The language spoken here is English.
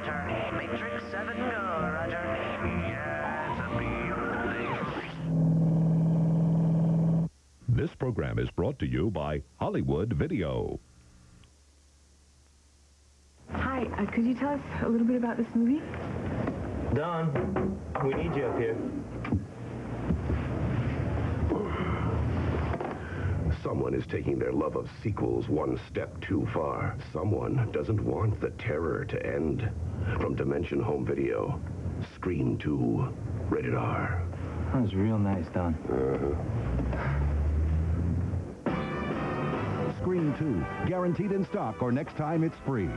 Matrix 7 go, Roger. Yeah, it's a beautiful day. This program is brought to you by Hollywood Video. Hi, uh, could you tell us a little bit about this movie? Don, we need you up here. Someone is taking their love of sequels one step too far. Someone doesn't want the terror to end. From Dimension Home Video, Scream 2, rated R. That was real nice, Don. Uh-huh. Scream 2, guaranteed in stock or next time it's free.